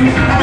Thank you.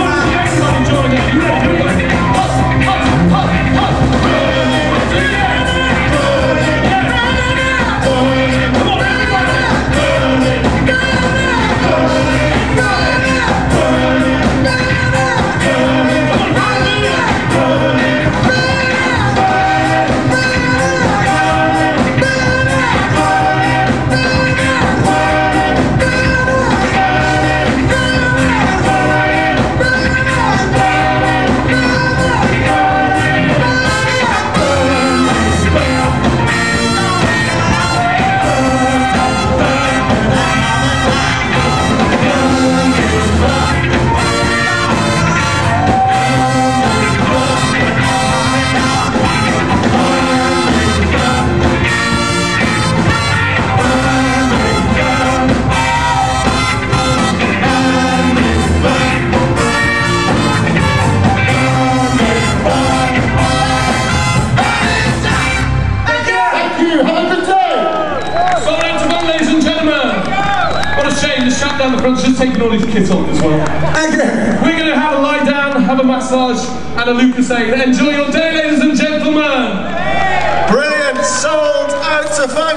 Down the front, just taking all his kit off as well. We're going to have a lie down, have a massage, and a Lucozade. Enjoy your day, ladies and gentlemen. Brilliant. Souled Out to funk.